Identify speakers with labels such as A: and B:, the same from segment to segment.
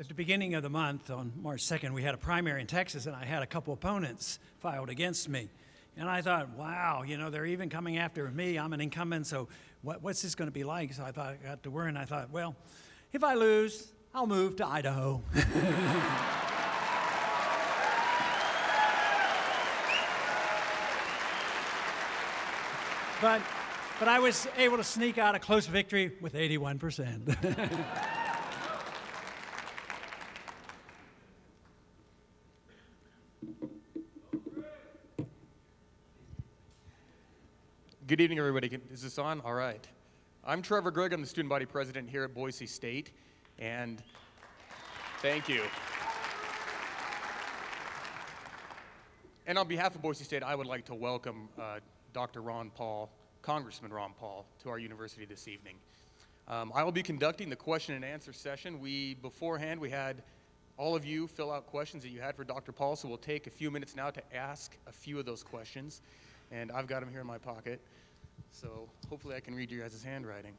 A: at the beginning of the month, on March 2nd, we had a primary in Texas, and I had a couple opponents filed against me. And I thought, wow, you know, they're even coming after me. I'm an incumbent, so what, what's this going to be like? So I thought, I got to worry, and I thought, well, if I lose, I'll move to Idaho. but, but I was able to sneak out a close victory with 81%.
B: Good evening, everybody. Is this on? All right. I'm Trevor Gregg. I'm the student body president here at Boise State. And thank you. And on behalf of Boise State, I would like to welcome uh, Dr. Ron Paul, Congressman Ron Paul, to our university this evening. Um, I will be conducting the question and answer session. We, beforehand, we had all of you fill out questions that you had for Dr. Paul, so we'll take a few minutes now to ask a few of those questions. And I've got them here in my pocket. So hopefully I can read your guys' handwriting.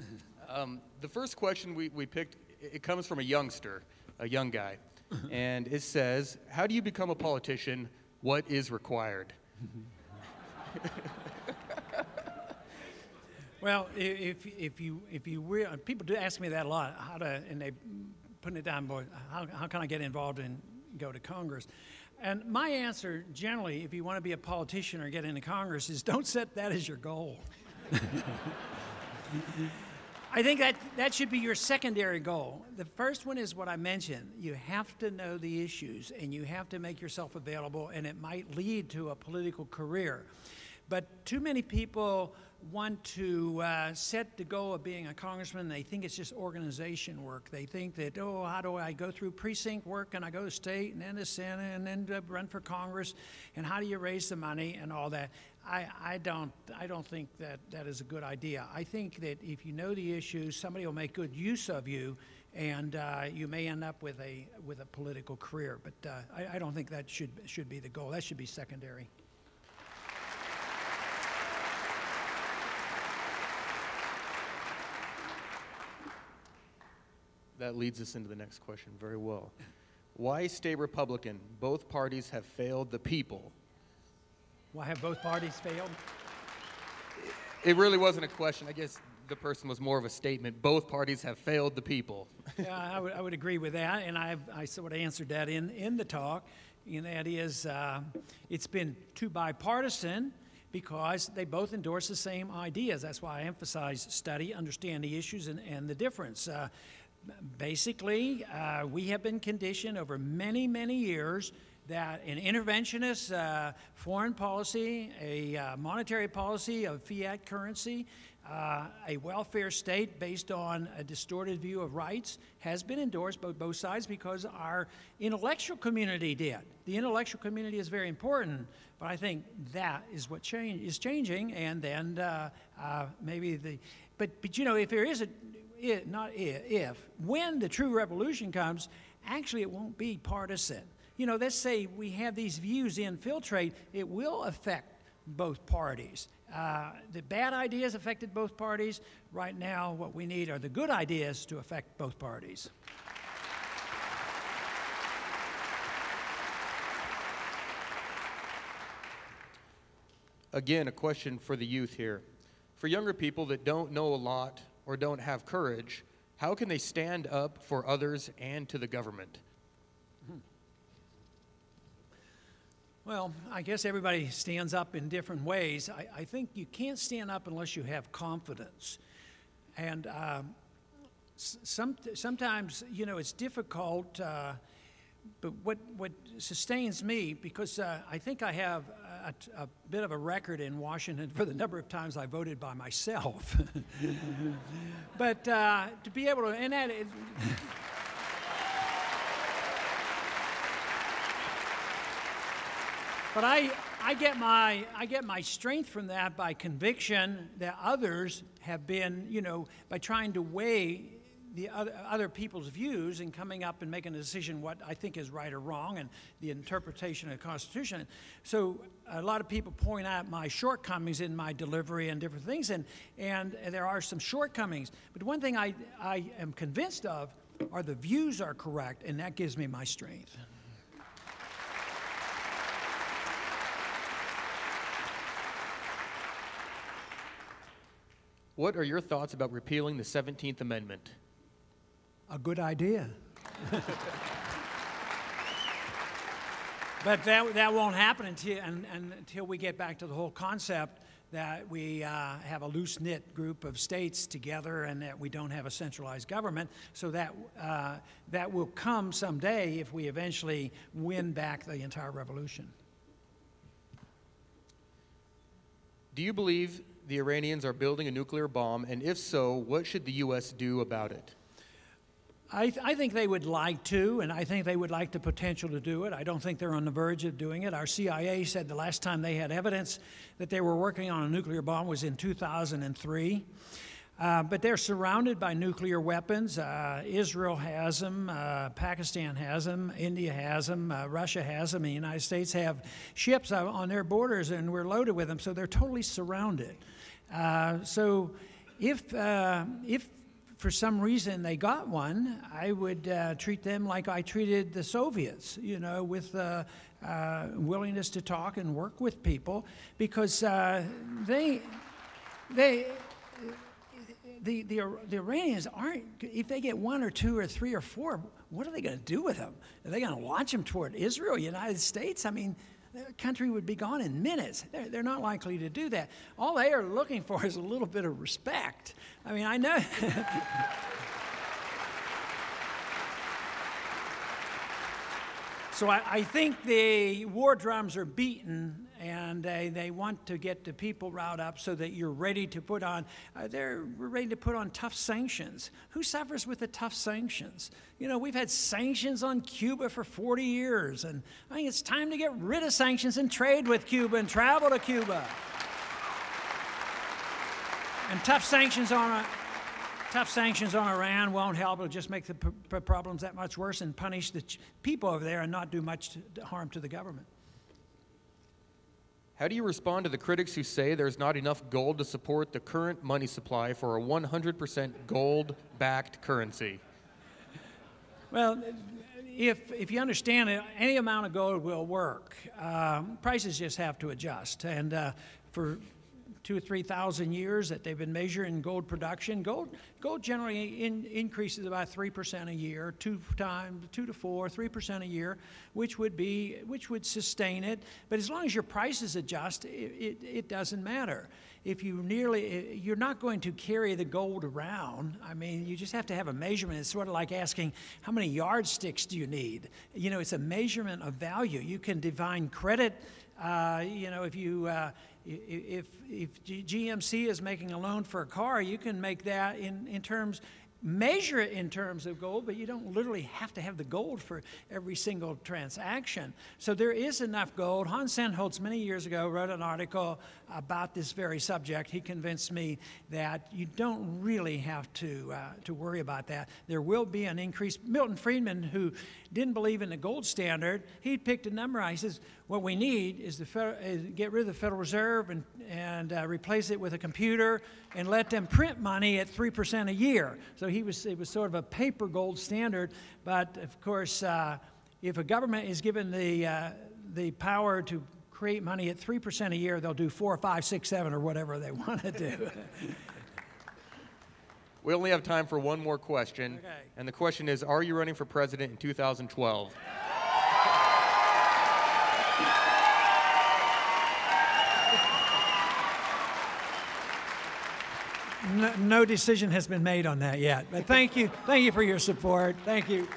B: Um, the first question we, we picked, it comes from a youngster, a young guy. and it says, how do you become a politician? What is required?
A: well, if, if you, if you will, people do ask me that a lot, how to, and they put it down, boy, how, how can I get involved and go to Congress? And my answer, generally, if you want to be a politician or get into Congress, is don't set that as your goal. I think that, that should be your secondary goal. The first one is what I mentioned. You have to know the issues and you have to make yourself available, and it might lead to a political career. But too many people want to uh, set the goal of being a congressman. They think it's just organization work. They think that, oh, how do I go through precinct work and I go to state and then to Senate and then to run for Congress and how do you raise the money and all that. I, I, don't, I don't think that that is a good idea. I think that if you know the issues, somebody will make good use of you and uh, you may end up with a, with a political career. But uh, I, I don't think that should, should be the goal. That should be secondary.
B: That leads us into the next question very well. Why stay Republican? Both parties have failed the people.
A: Why have both parties failed?
B: It really wasn't a question. I guess the person was more of a statement. Both parties have failed the people.
A: yeah, I would, I would agree with that, and I've, I sort of answered that in, in the talk, and that is uh, it's been too bipartisan because they both endorse the same ideas. That's why I emphasize study, understand the issues, and, and the difference. Uh, basically, uh, we have been conditioned over many, many years that an interventionist uh, foreign policy, a uh, monetary policy of fiat currency, uh, a welfare state based on a distorted view of rights has been endorsed by both sides because our intellectual community did. The intellectual community is very important, but I think that is what change, is changing, and then uh, uh, maybe the. But, but you know, if there is a if, not if, when the true revolution comes, actually it won't be partisan. You know, let's say we have these views infiltrate, it will affect both parties. Uh, the bad ideas affected both parties. Right now, what we need are the good ideas to affect both parties.
B: Again, a question for the youth here. For younger people that don't know a lot or don't have courage, how can they stand up for others and to the government?
A: Well, I guess everybody stands up in different ways. I, I think you can't stand up unless you have confidence. And uh, some, sometimes, you know, it's difficult, uh, but what, what sustains me, because uh, I think I have a, a, bit of a record in Washington for the number of times I voted by myself. but uh, to be able to, and that. But I, I get my I get my strength from that by conviction that others have been, you know, by trying to weigh the other, other people's views and coming up and making a decision what I think is right or wrong and the interpretation of the Constitution. So a lot of people point out my shortcomings in my delivery and different things, and, and there are some shortcomings. But one thing I, I am convinced of are the views are correct, and that gives me my strength.
B: What are your thoughts about repealing the 17th Amendment?
A: A good idea. but that, that won't happen until, and, and until we get back to the whole concept that we uh, have a loose knit group of states together and that we don't have a centralized government. So that, uh, that will come someday if we eventually win back the entire revolution.
B: Do you believe the Iranians are building a nuclear bomb? And if so, what should the U.S. do about it?
A: I, th- I, think they would like to, and I think they would like the potential to do it. I don't think they're on the verge of doing it. Our CIA said the last time they had evidence that they were working on a nuclear bomb was in 2003. Uh, but they're surrounded by nuclear weapons. Uh, Israel has them, uh, Pakistan has them, India has them, uh, Russia has them, the United States have ships on their borders, and we're loaded with them. So they're totally surrounded. Uh, so if, uh, if for some reason they got one, I would uh, treat them like I treated the Soviets, you know, with uh, uh, willingness to talk and work with people, because uh, they, they, the, the, the Iranians aren't, if they get one or two or three or four, what are they going to do with them? Are they going to launch them toward Israel, United States? I mean, the country would be gone in minutes. They're, they're not likely to do that. All they are looking for is a little bit of respect. I mean, I know. so I, I, think the war drums are beaten and they, they want to get the people riled up so that you're ready to put on, uh, they're ready to put on tough sanctions. Who suffers with the tough sanctions? You know, we've had sanctions on Cuba for 40 years, and I think it's time to get rid of sanctions and trade with Cuba and travel to Cuba. And tough sanctions on tough sanctions on Iran won't help. It'll just make the problems that much worse and punish the people over there and not do much harm to the government.
B: How do you respond to the critics who say there's not enough gold to support the current money supply for a 100% gold backed currency?
A: Well, if, if you understand it, any amount of gold will work. Uh, prices just have to adjust. And uh, for two or three thousand years that they've been measuring gold production. Gold, gold generally in, increases about three percent a year, two times, two to four, three percent a year, which would be, which would sustain it. But as long as your prices adjust, it, it, it doesn't matter. If you nearly, eh, you're not going to carry the gold around. I mean, you just have to have a measurement. It's sort of like asking, how many yardsticks do you need? You know, it's a measurement of value. You can define credit. Uh, you know, if you uh, if, if GMC is making a loan for a car, you can make that in, in terms measure it in terms of gold, but you don't literally have to have the gold for every single transaction. So there is enough gold. Hans Sennholz, many years ago, wrote an article about this very subject. He convinced me that you don't really have to, uh, to worry about that. There will be an increase. Milton Friedman, who didn't believe in the gold standard, he picked a number. He says, what we need is, the get rid of the Federal Reserve and, and uh, replace it with a computer and let them print money at 3% a year. So he was, it was sort of a paper gold standard. But of course, uh, if a government is given the, uh, the power to create money at 3% a year, they'll do four, five, six, seven, or whatever they want to do.
B: we only have time for one more question. Okay. And the question is Are you running for president in 2012?
A: No, no, decision has been made on that yet. But thank you. Thank you for your support. Thank you.